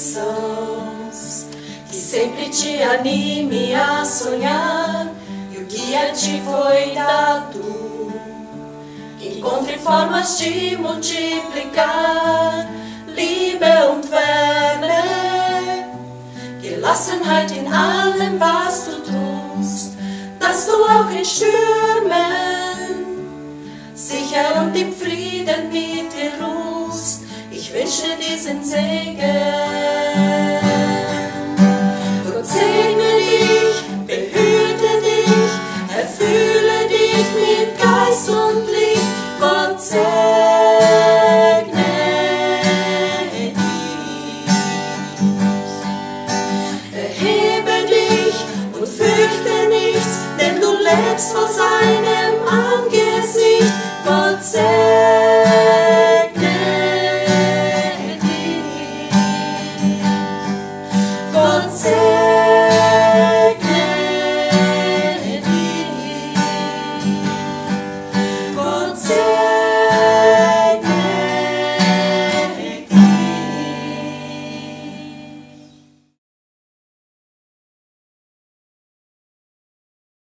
bênçãos que sempre te anime a sonhar. E o que a ti foi dado. Que encontre formas de multiplicar. Liebe und Wärme, Gelassenheit in allem, was du tust, dass du auch in Stürmen diesen Segen. Gott segne dich, behüte dich, erfülle dich mit Geist und Licht. Gott segne dich. Erhebe dich und fürchte nichts, denn du lebst vor seinem to